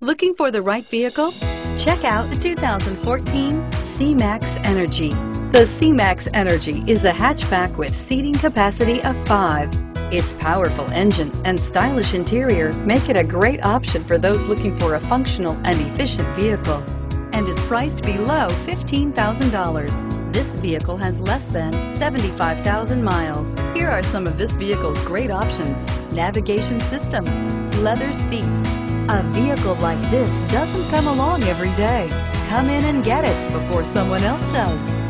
Looking for the right vehicle? Check out the 2014 C-Max Energi. The C-Max Energi is a hatchback with seating capacity of five. Its powerful engine and stylish interior make it a great option for those looking for a functional and efficient vehicle and is priced below $15,000. This vehicle has less than 75,000 miles. Here are some of this vehicle's great options. Navigation system, leather seats. A vehicle like this doesn't come along every day. Come in and get it before someone else does.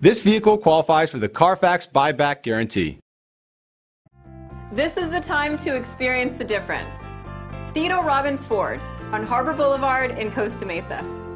This vehicle qualifies for the Carfax buyback guarantee. This is the time to experience the difference. Theodore Robins Ford on Harbor Boulevard in Costa Mesa.